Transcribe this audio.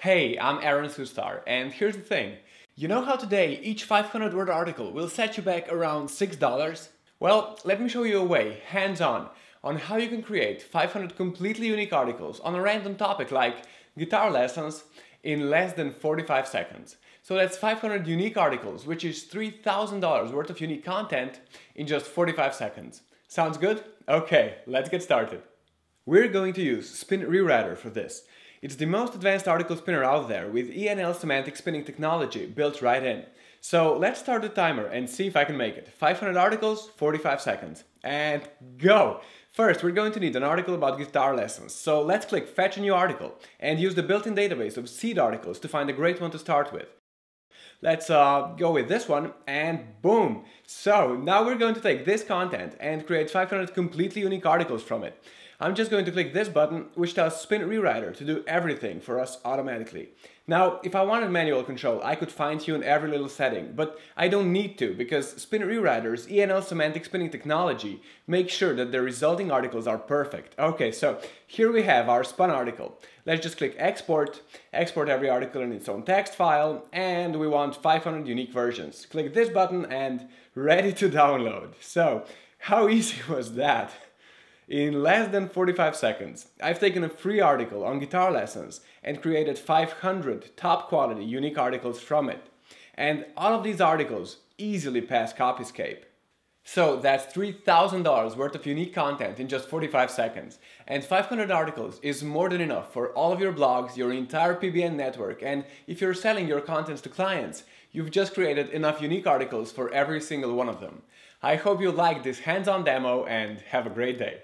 Hey, I'm Aaron Sustar, and here's the thing. You know how today each 500 word article will set you back around $6? Well, let me show you a way, hands-on, on how you can create 500 completely unique articles on a random topic like guitar lessons in less than 45 seconds. So that's 500 unique articles, which is $3,000 worth of unique content in just 45 seconds. Sounds good? Okay, let's get started. We're going to use Spin Rewriter for this. It's the most advanced article spinner out there with ENL semantic spinning technology built right in. So let's start the timer and see if I can make it. 500 articles, 45 seconds. And go! First, we're going to need an article about guitar lessons. So let's click Fetch a new article and use the built-in database of seed articles to find a great one to start with. Let's uh, go with this one and boom! So now we're going to take this content and create 500 completely unique articles from it. I'm just going to click this button, which tells Spin Rewriter to do everything for us automatically. Now, if I wanted manual control, I could fine tune every little setting, but I don't need to because Spin Rewriter's ENL semantic spinning technology makes sure that the resulting articles are perfect. Okay, so here we have our spun article. Let's just click export, export every article in its own text file, and we want 500 unique versions. Click this button and ready to download. So, how easy was that? In less than 45 seconds, I've taken a free article on guitar lessons and created 500 top quality unique articles from it. And all of these articles easily pass Copyscape. So that's $3,000 worth of unique content in just 45 seconds. And 500 articles is more than enough for all of your blogs, your entire PBN network, and if you're selling your contents to clients, you've just created enough unique articles for every single one of them. I hope you liked this hands-on demo and have a great day.